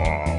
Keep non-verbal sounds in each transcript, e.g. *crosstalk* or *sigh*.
Wow.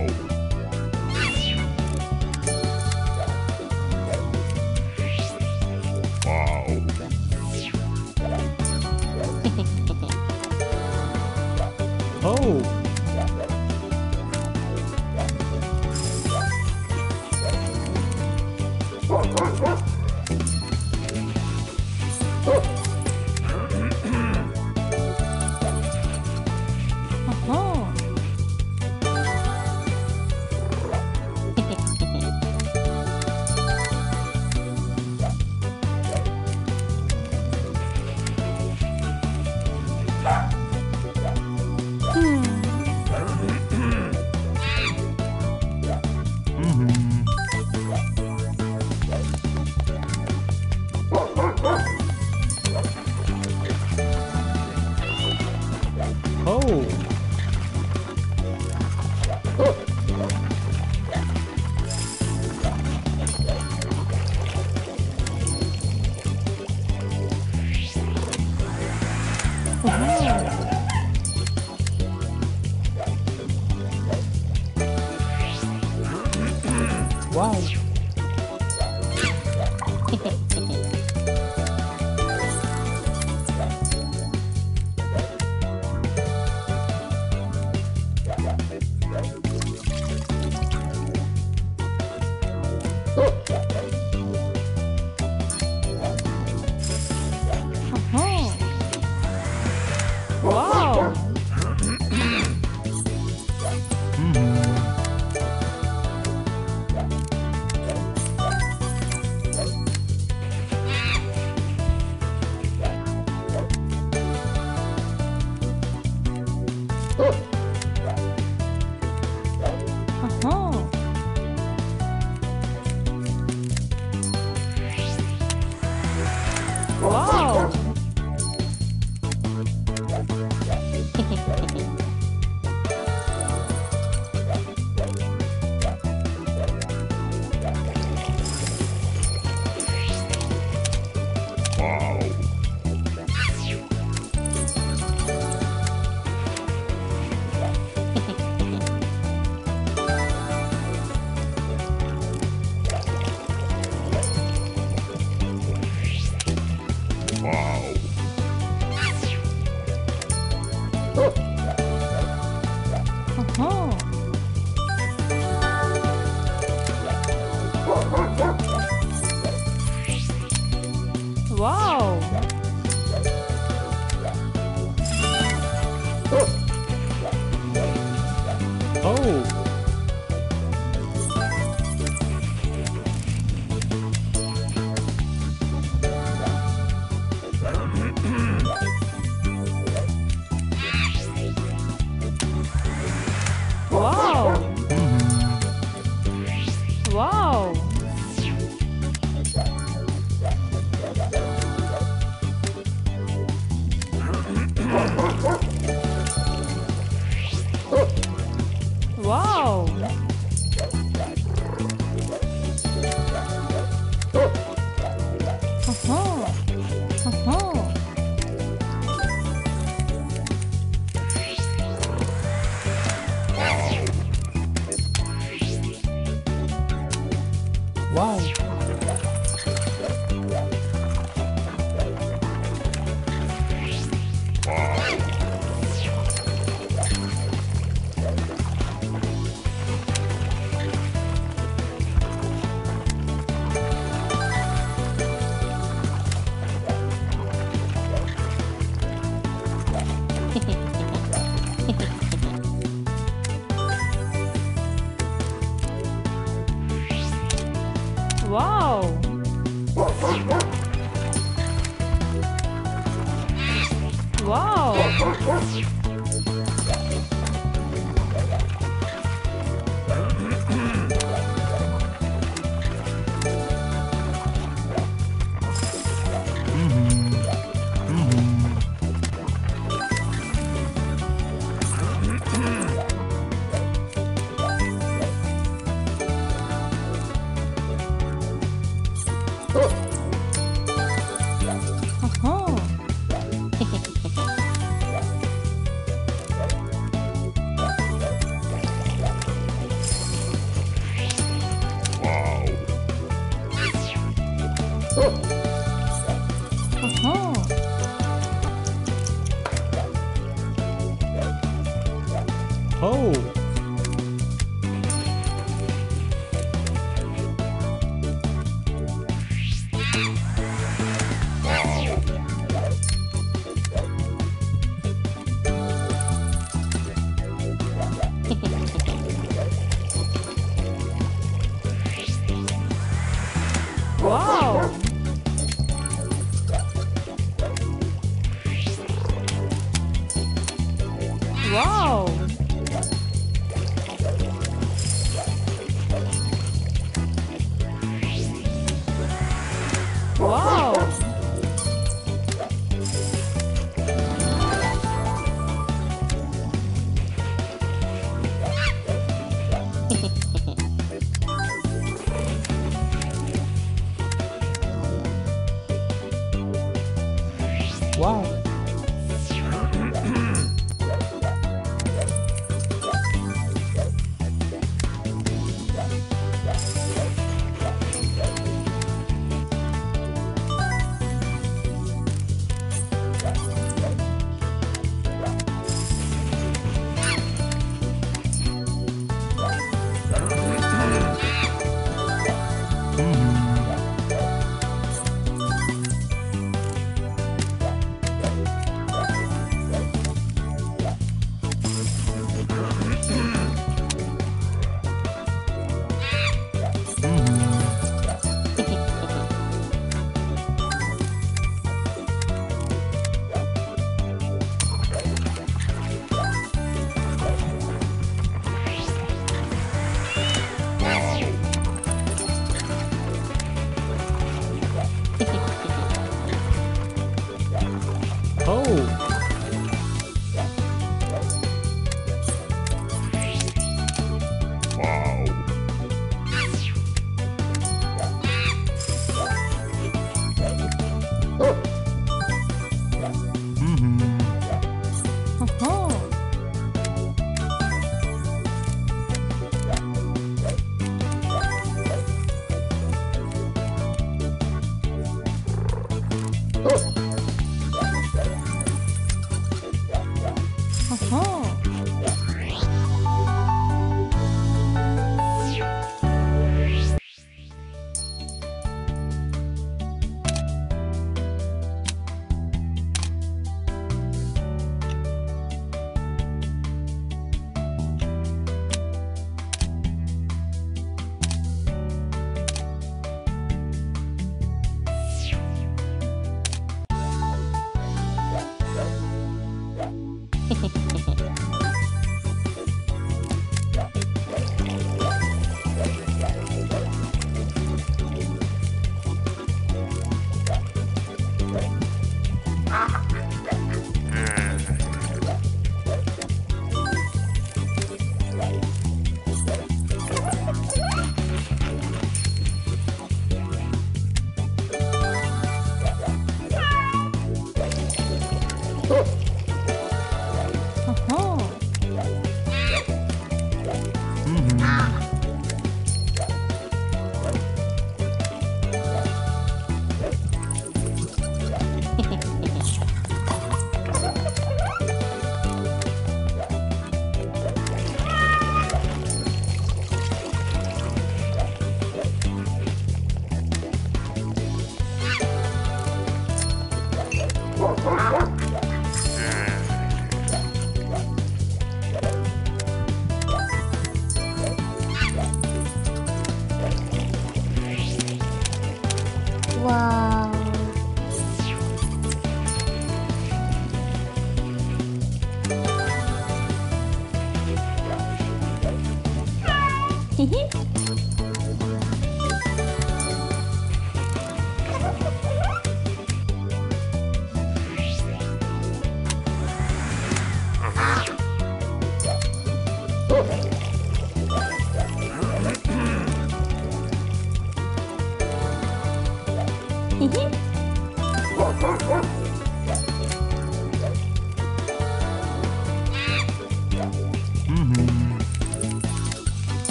嘿。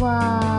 哇。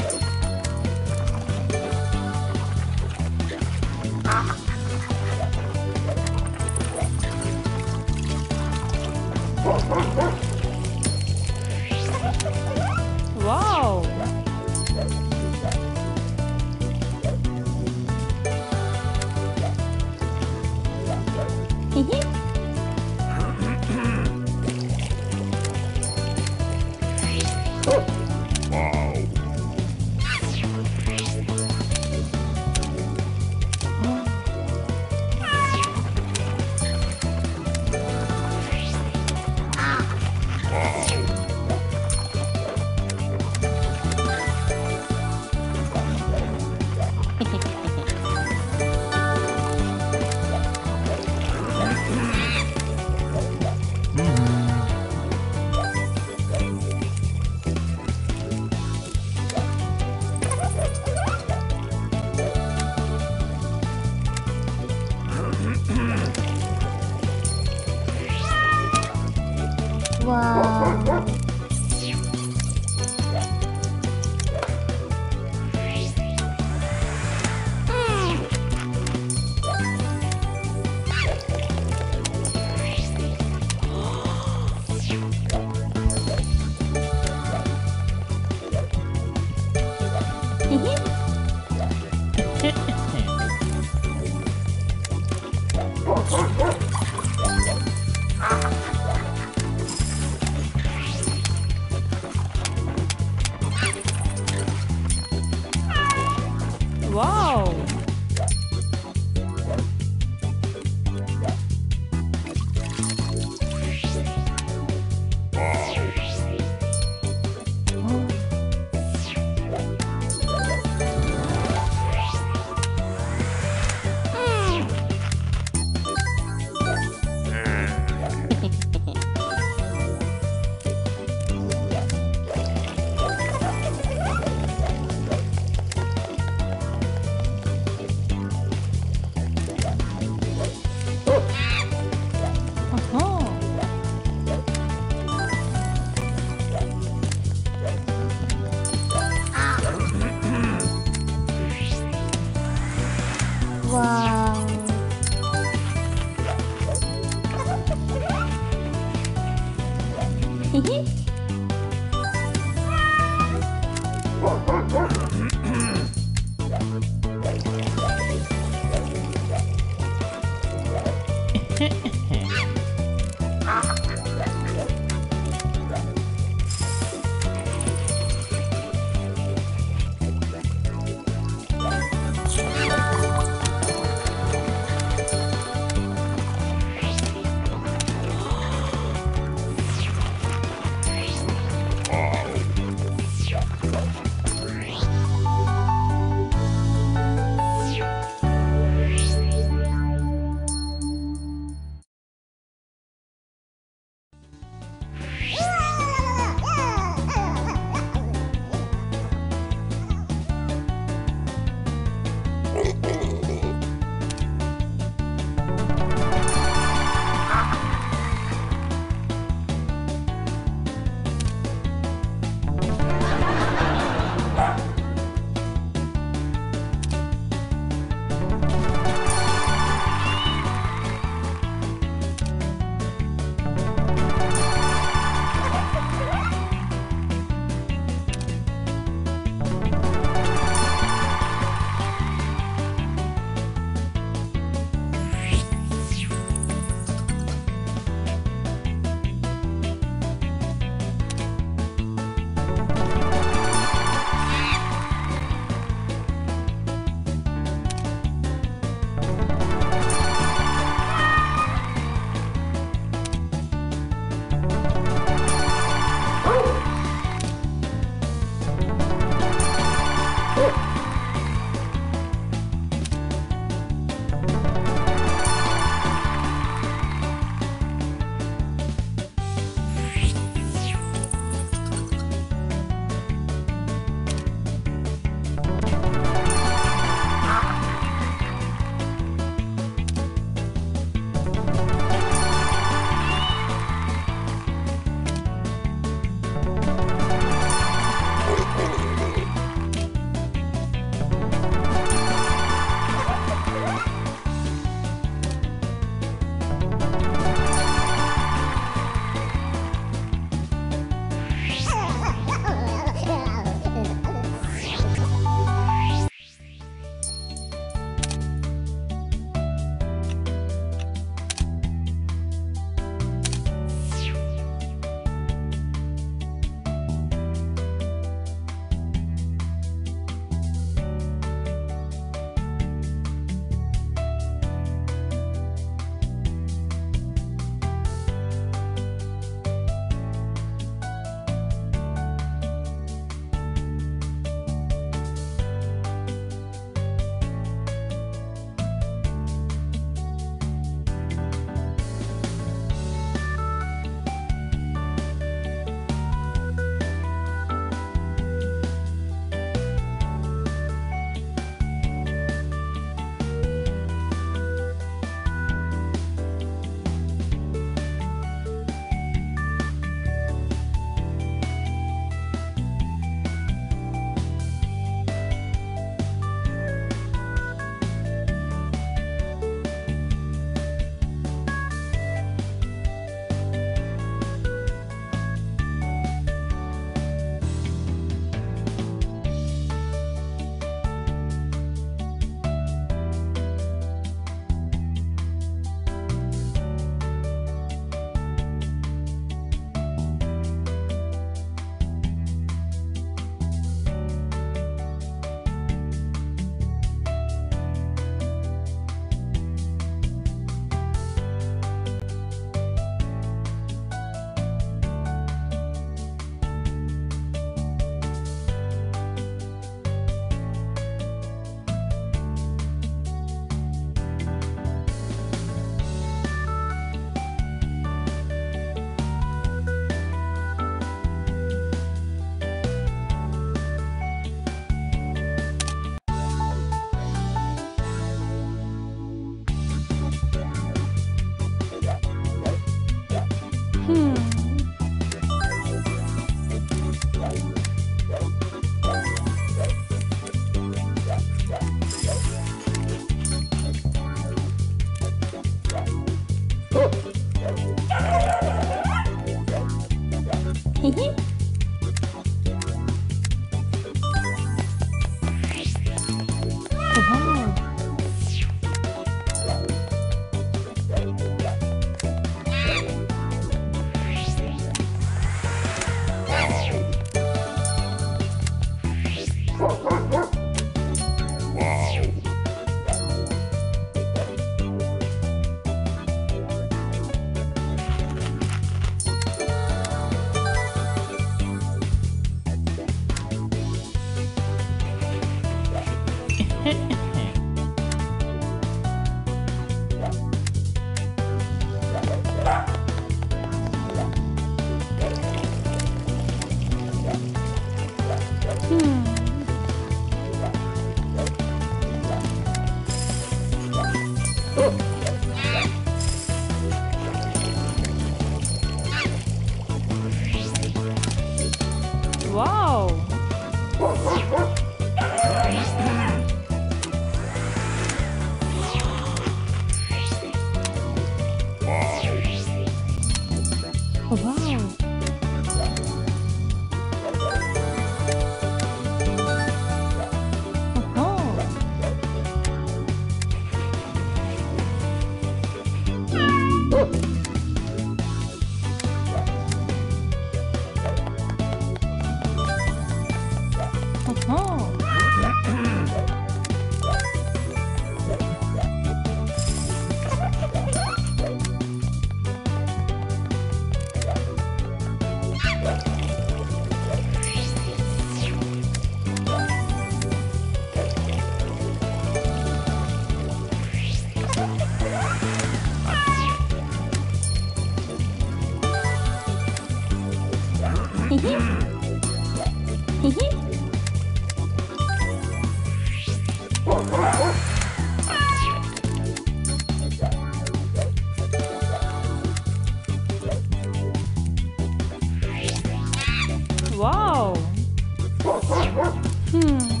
嗯。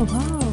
Wow.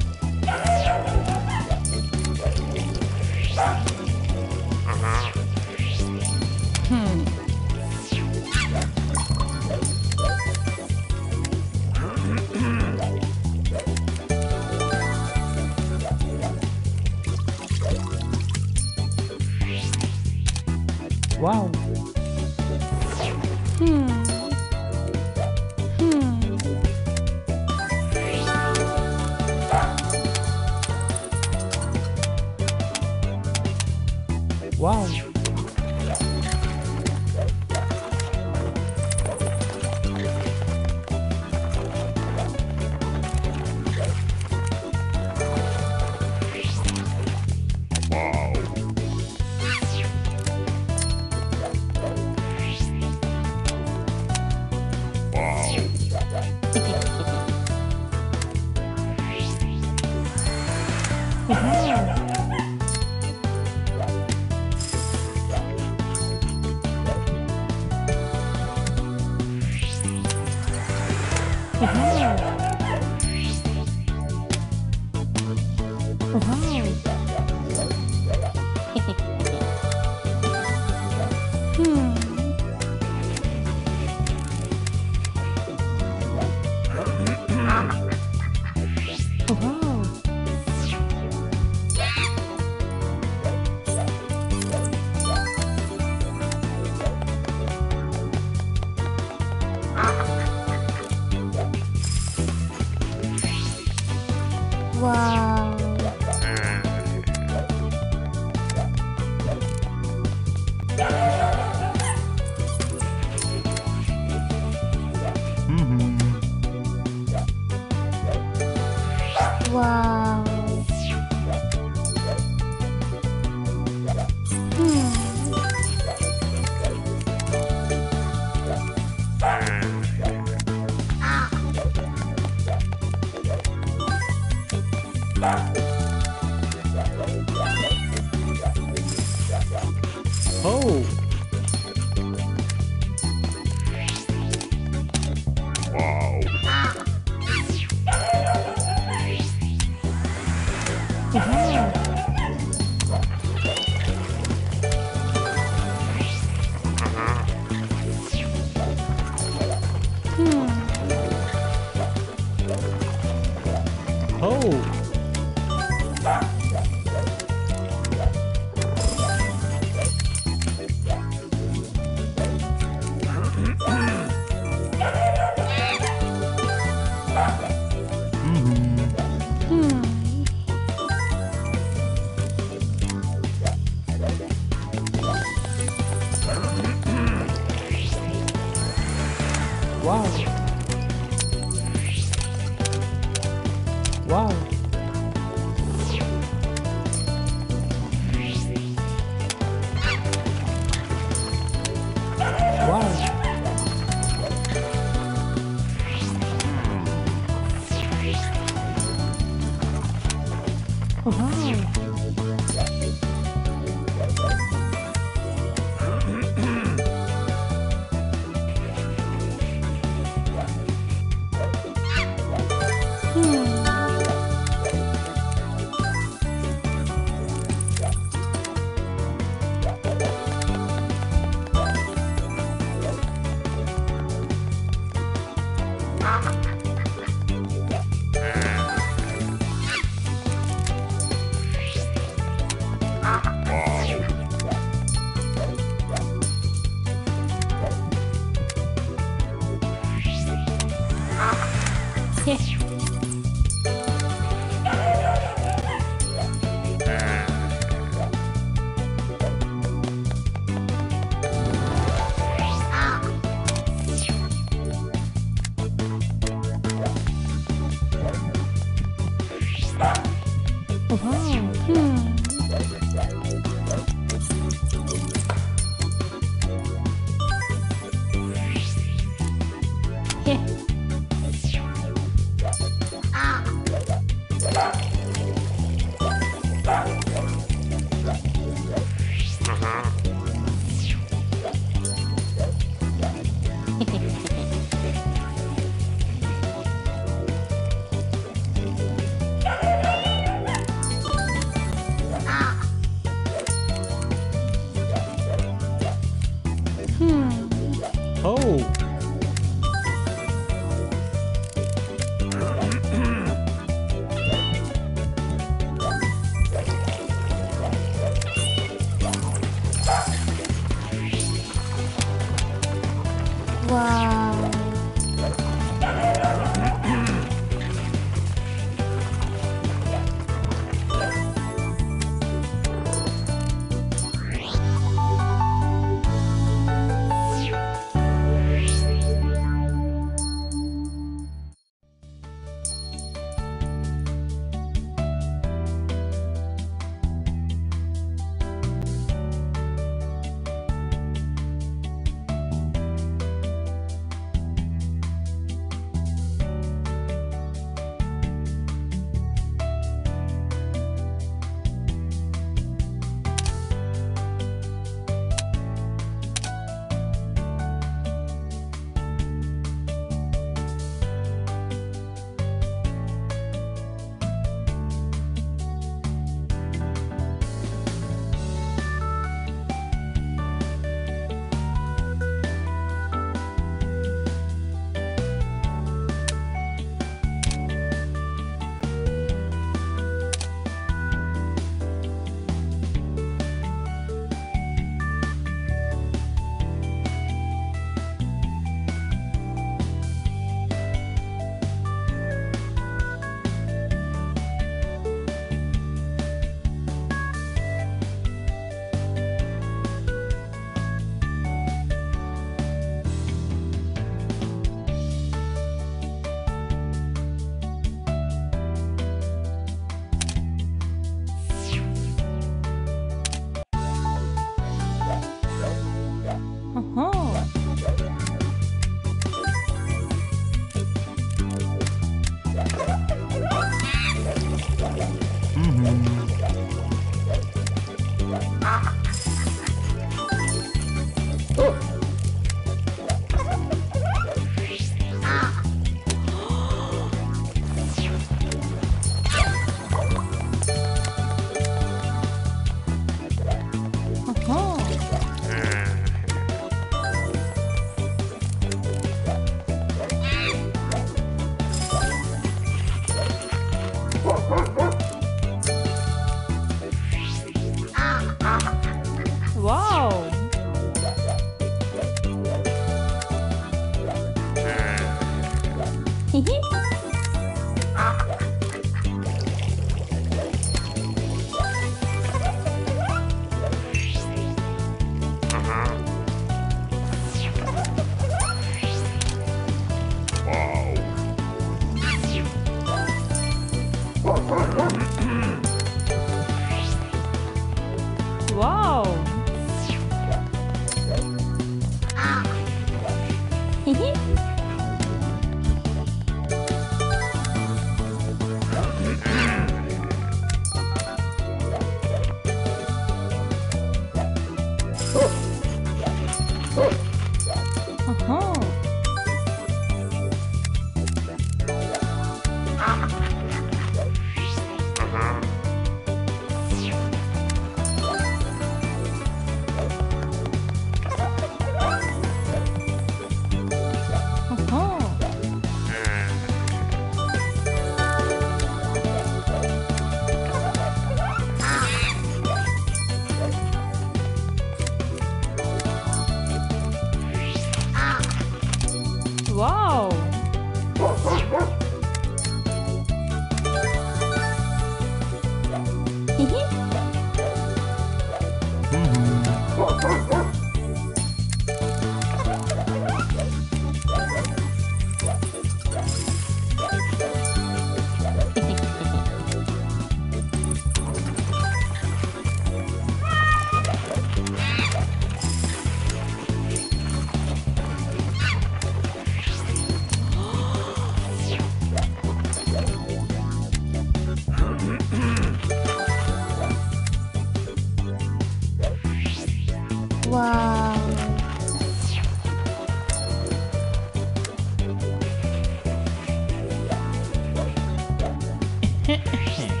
はい。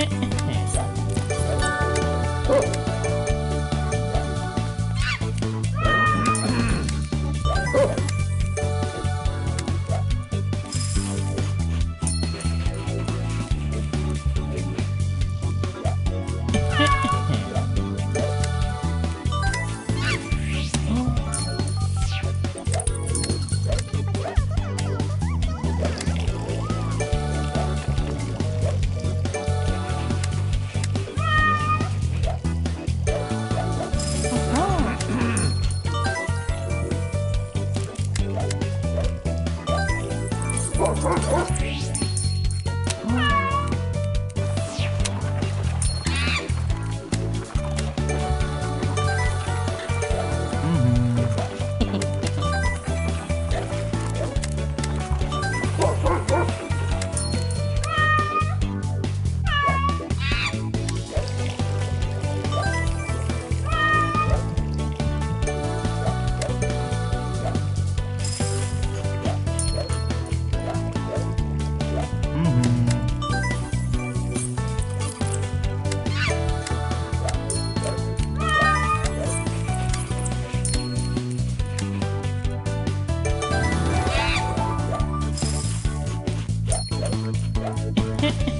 Hehehehe *laughs* Ha ha ha.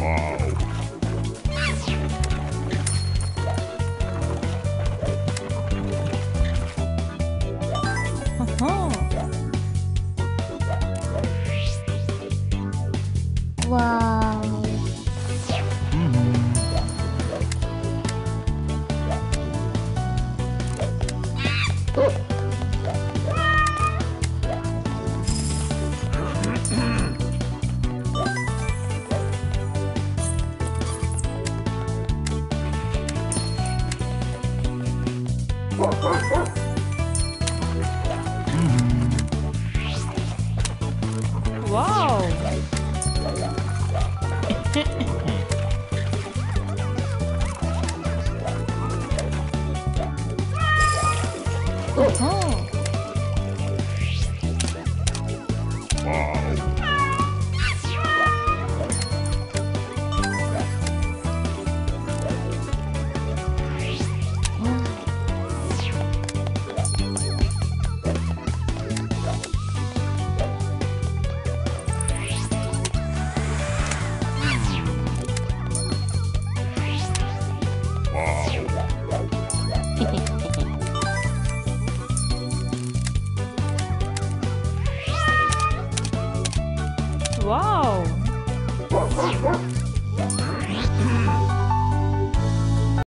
Wow.